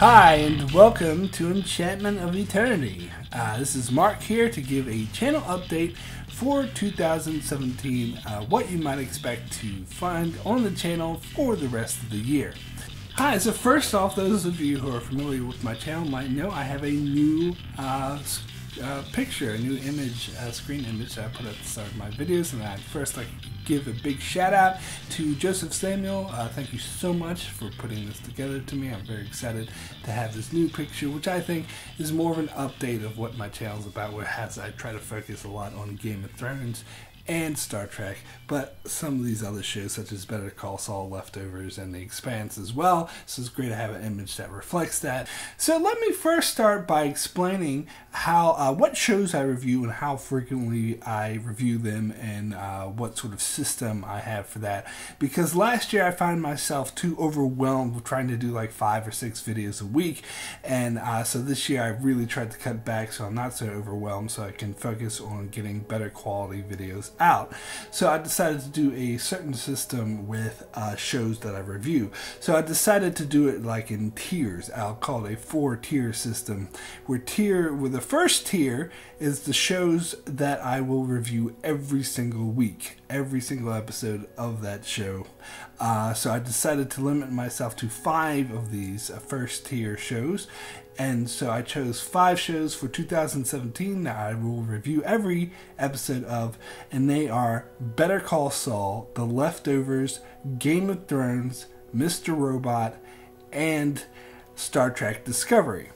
Hi, and welcome to Enchantment of Eternity. Uh, this is Mark here to give a channel update for 2017, uh, what you might expect to find on the channel for the rest of the year. Hi, so first off, those of you who are familiar with my channel might know I have a new uh, uh, picture, a new image, uh, screen image that I put at the start of my videos. And I'd first like to give a big shout out to Joseph Samuel. Uh, thank you so much for putting this together to me. I'm very excited to have this new picture, which I think is more of an update of what my channel is about, whereas I try to focus a lot on Game of Thrones and Star Trek, but some of these other shows, such as Better Call Saul, Leftovers, and The Expanse as well. So it's great to have an image that reflects that. So let me first start by explaining how uh, what shows I review and how frequently I review them, and uh, what sort of system I have for that. Because last year I found myself too overwhelmed with trying to do like five or six videos a week, and uh, so this year I really tried to cut back so I'm not so overwhelmed, so I can focus on getting better quality videos out. So I decided to do a certain system with uh, shows that I review. So I decided to do it like in tiers. I'll call it a four tier system, where tier with the first tier is the shows that I will review every single week, every single episode of that show. Uh, so I decided to limit myself to five of these uh, first tier shows and so I chose five shows for 2017 that I will review every episode of, and they are Better Call Saul, The Leftovers, Game of Thrones, Mr. Robot, and Star Trek Discovery.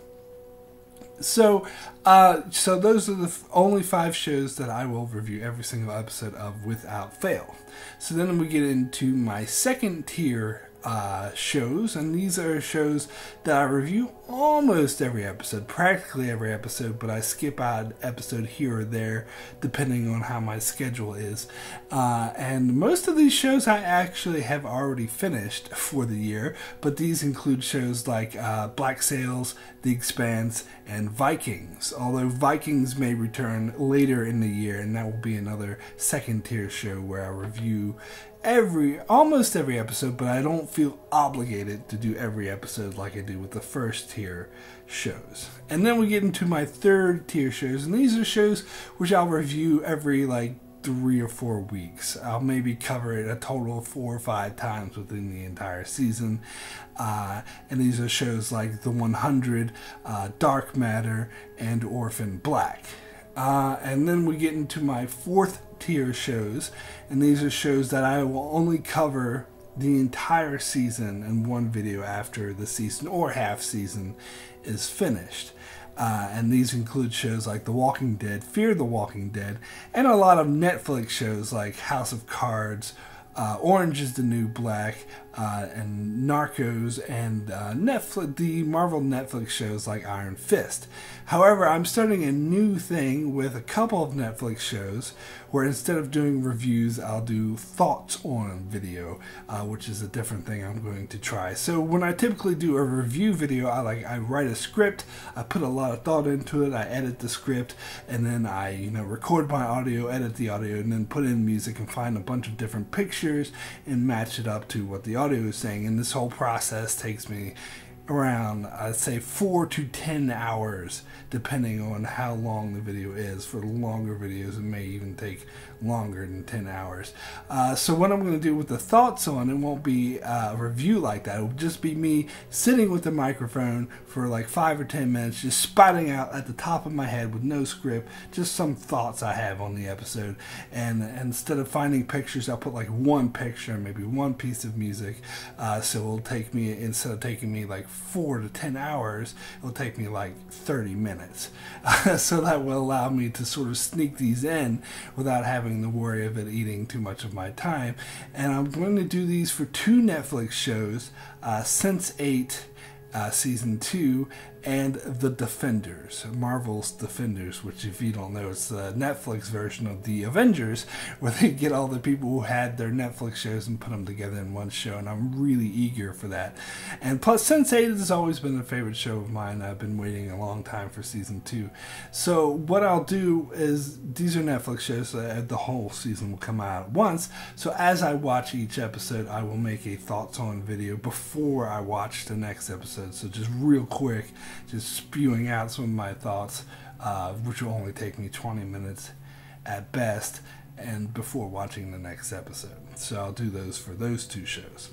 So, uh, so those are the only five shows that I will review every single episode of without fail. So then we get into my second tier uh, shows, and these are shows that I review almost every episode, practically every episode, but I skip out an episode here or there depending on how my schedule is. Uh, and most of these shows I actually have already finished for the year, but these include shows like uh, Black Sails, The Expanse, and Vikings. Although Vikings may return later in the year, and that will be another second tier show where I review every almost every episode, but I don't feel obligated to do every episode like I do with the first tier shows. And then we get into my third tier shows, and these are shows which I'll review every like three or four weeks. I'll maybe cover it a total of four or five times within the entire season. Uh, and these are shows like The 100, uh, Dark Matter, and Orphan Black. Uh, and then we get into my fourth tier shows, and these are shows that I will only cover the entire season in one video after the season or half season is finished. Uh, and these include shows like The Walking Dead, Fear the Walking Dead, and a lot of Netflix shows like House of Cards, uh, Orange is the New Black, uh, and Narcos, and uh, Netflix, the Marvel Netflix shows like Iron Fist. However, I'm starting a new thing with a couple of Netflix shows where instead of doing reviews, I'll do thoughts on video, uh, which is a different thing I'm going to try. So when I typically do a review video, I like I write a script, I put a lot of thought into it, I edit the script, and then I you know record my audio, edit the audio, and then put in music and find a bunch of different pictures and match it up to what the audio saying. And this whole process takes me around I'd say four to ten hours depending on how long the video is for longer videos it may even take longer than 10 hours. Uh, so what I'm going to do with the thoughts on it won't be a review like that. It will just be me sitting with the microphone for like five or ten minutes just spouting out at the top of my head with no script just some thoughts I have on the episode. And, and instead of finding pictures I'll put like one picture maybe one piece of music. Uh, so it'll take me instead of taking me like four to ten hours, it'll take me like 30 minutes. so that will allow me to sort of sneak these in without having to worry of it eating too much of my time. And I'm going to do these for two Netflix shows, uh, Sense8 uh, season two and The Defenders, Marvel's Defenders, which, if you don't know, it's the Netflix version of The Avengers, where they get all the people who had their Netflix shows and put them together in one show. And I'm really eager for that. And plus, Sense8 has always been a favorite show of mine. I've been waiting a long time for season two. So, what I'll do is these are Netflix shows, so the whole season will come out at once. So, as I watch each episode, I will make a thoughts on video before I watch the next episode. So, just real quick, just spewing out some of my thoughts, uh, which will only take me 20 minutes at best, and before watching the next episode. So I'll do those for those two shows.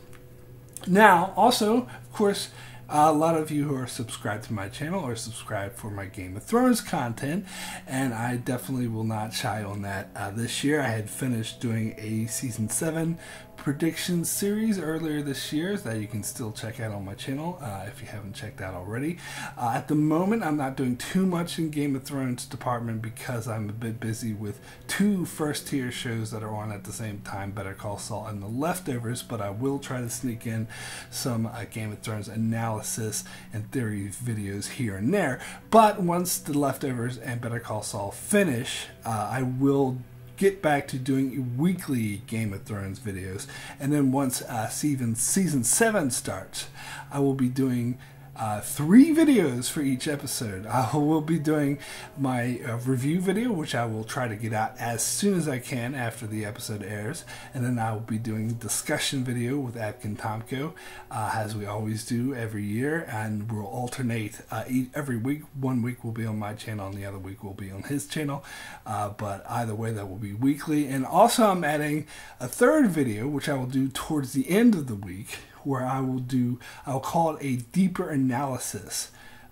Now, also, of course, a lot of you who are subscribed to my channel are subscribed for my Game of Thrones content, and I definitely will not shy on that. Uh, this year, I had finished doing a season 7 prediction series earlier this year that you can still check out on my channel uh, if you haven't checked out already. Uh, at the moment, I'm not doing too much in Game of Thrones department because I'm a bit busy with two first tier shows that are on at the same time Better Call Saul and The Leftovers, but I will try to sneak in some uh, Game of Thrones analysis and theory videos here and there. But once The Leftovers and Better Call Saul finish, uh, I will get back to doing weekly Game of Thrones videos. And then once uh, season, season 7 starts, I will be doing uh, three videos for each episode. I will be doing my uh, review video, which I will try to get out as soon as I can after the episode airs, and then I will be doing discussion video with Atkin Tomko, uh, as we always do every year, and we'll alternate uh, every week. One week will be on my channel, and the other week will be on his channel. Uh, but either way, that will be weekly. And also, I'm adding a third video, which I will do towards the end of the week where I will do, I'll call it a deeper analysis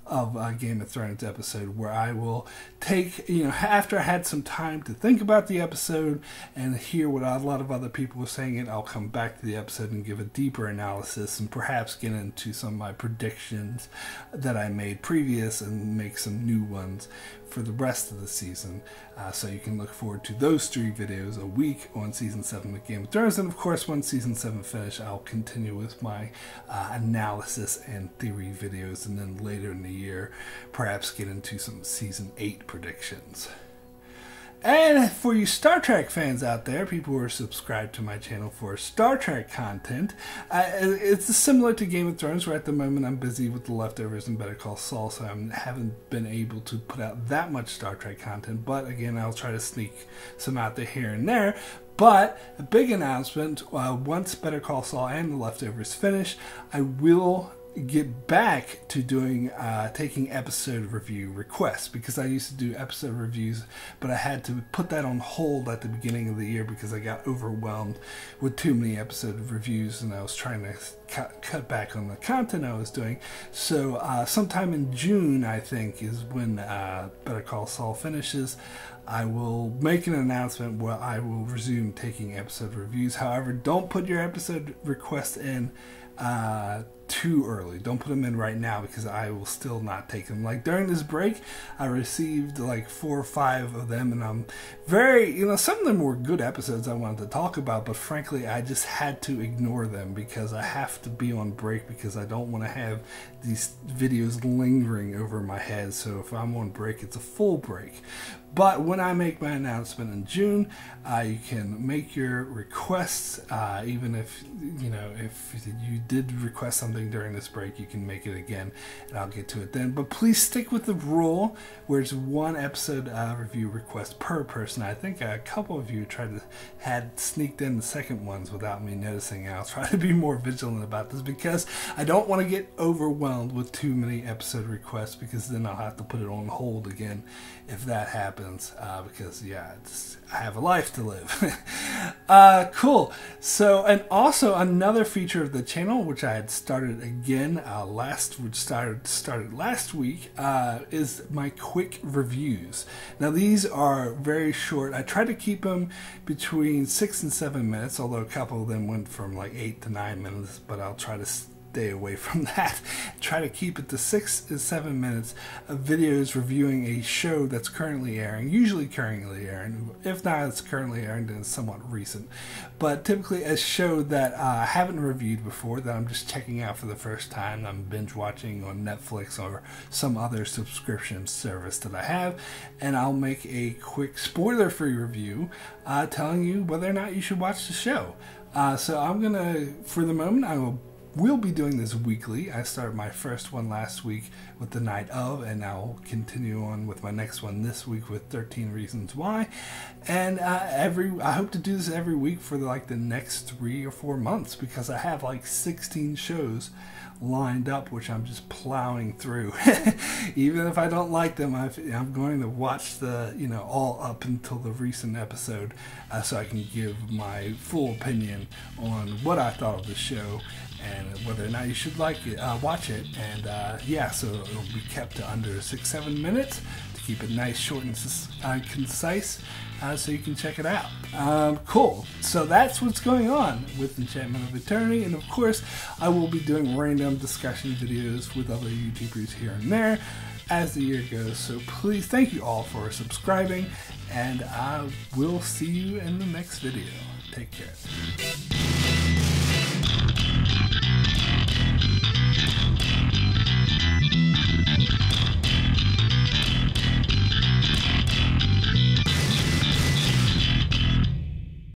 of a Game of Thrones episode where I will take, you know, after I had some time to think about the episode and hear what a lot of other people were saying, it I'll come back to the episode and give a deeper analysis and perhaps get into some of my predictions that I made previous and make some new ones for the rest of the season. Uh, so you can look forward to those three videos a week on season 7 of Game of Thrones. And of course, when season 7 finishes, I'll continue with my uh, analysis and theory videos. And then later in the year, perhaps get into some season 8 predictions. And for you Star Trek fans out there, people who are subscribed to my channel for Star Trek content, uh, it's similar to Game of Thrones, where at the moment I'm busy with the leftovers and Better Call Saul, so I haven't been able to put out that much Star Trek content. But again, I'll try to sneak some out there here and there. But a big announcement uh, once Better Call Saul and the leftovers finish, I will get back to doing uh, taking episode review requests because I used to do episode reviews, but I had to put that on hold at the beginning of the year because I got overwhelmed with too many episode reviews and I was trying to cut, cut back on the content I was doing. So, uh, sometime in June, I think, is when uh, Better Call Saul finishes. I will make an announcement where I will resume taking episode reviews. However, don't put your episode requests in uh, too early. Don't put them in right now because I will still not take them. Like during this break, I received like four or five of them, and I'm very, you know, some of them were good episodes I wanted to talk about, but frankly, I just had to ignore them because I have to be on break because I don't want to have these videos lingering over my head. So if I'm on break, it's a full break. But when I make my announcement in June, uh, you can make your requests. Uh, even if you know if you did request something during this break, you can make it again, and I'll get to it then. But please stick with the rule where it's one episode uh, review request per person. I think a couple of you tried to had sneaked in the second ones without me noticing. I'll try to be more vigilant about this because I don't want to get overwhelmed with too many episode requests because then I'll have to put it on hold again if that happens happens uh, because yeah, I have a life to live. uh, cool. So, and also another feature of the channel, which I had started again uh, last, which started started last week, uh, is my quick reviews. Now these are very short. I try to keep them between six and seven minutes, although a couple of them went from like eight to nine minutes. But I'll try to stay away from that. Try to keep it to six to seven minutes of videos reviewing a show that's currently airing, usually currently airing. If not, it's currently airing, then it's somewhat recent. But typically, a show that uh, I haven't reviewed before, that I'm just checking out for the first time, I'm binge watching on Netflix or some other subscription service that I have, and I'll make a quick spoiler free review uh, telling you whether or not you should watch the show. Uh, so I'm gonna, for the moment, I will will be doing this weekly. I started my first one last week with the night of, and I'll continue on with my next one this week with 13 Reasons Why. And uh, every I hope to do this every week for like the next three or four months because I have like 16 shows lined up, which I'm just plowing through. Even if I don't like them, i am going to watch the, you know, all up until the recent episode uh, so I can give my full opinion on what I thought of the show and whether or not you should like it, uh, watch it. And uh, yeah, so it'll be kept to under six, seven minutes to keep it nice, short, and uh, concise. Uh, so you can check it out. Um, cool. So that's what's going on with Enchantment of Eternity, and of course, I will be doing random discussion videos with other YouTubers here and there as the year goes. So please, thank you all for subscribing, and I will see you in the next video. Take care.